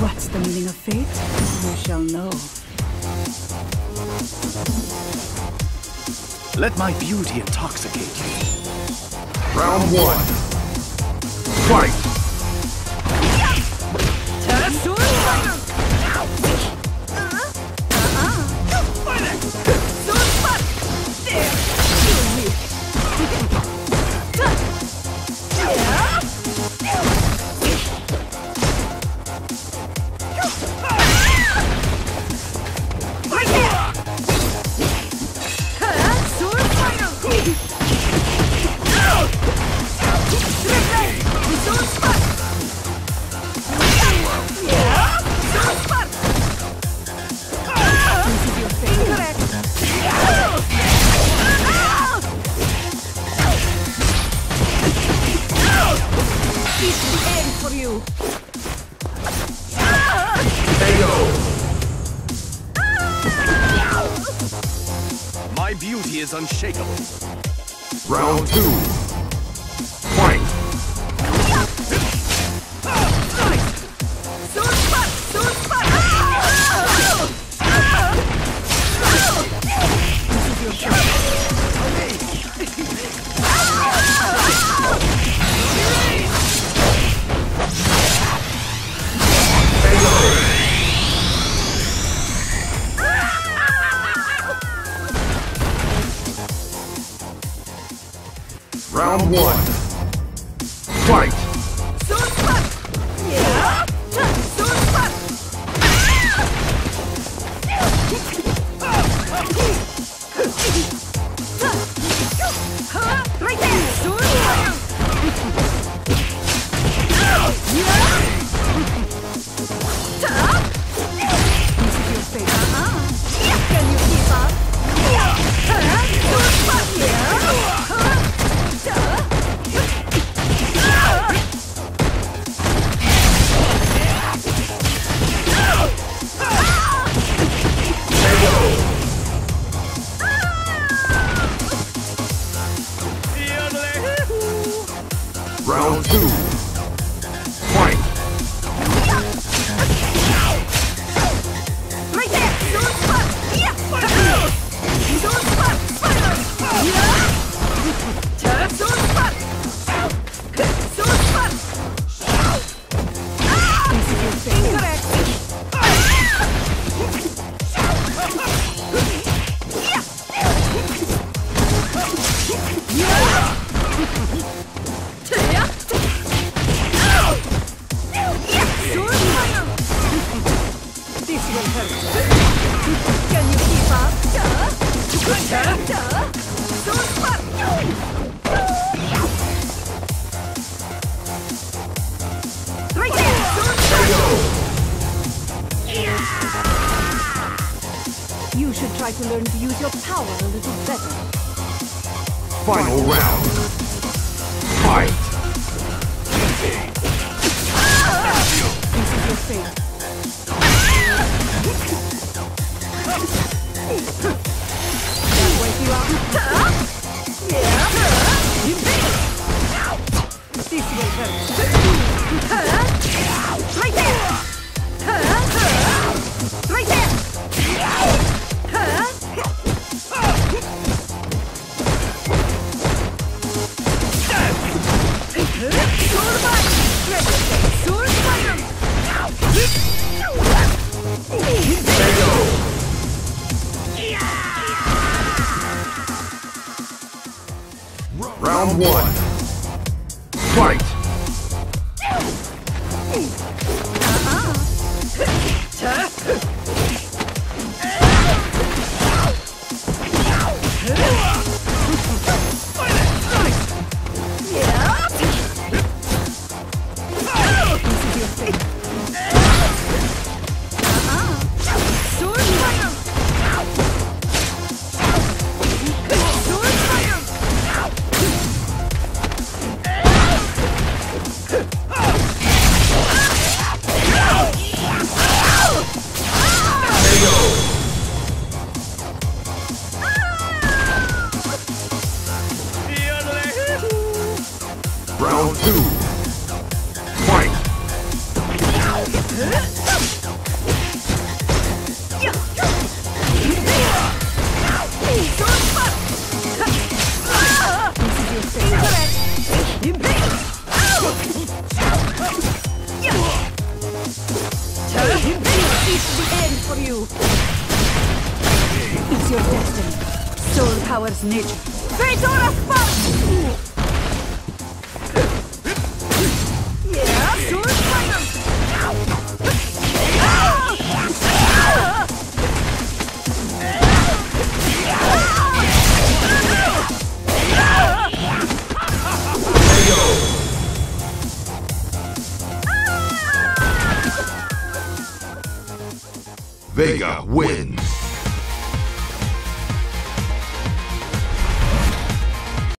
What's the meaning of fate? You shall know. Let my beauty intoxicate you. Round one. Fight! for My beauty is unshakable. Round two. Round one. Fight! You should try to learn to use your power a little better. Final round. Fight! This is. One. Fight! Power's nature. Fedora! Vega wins.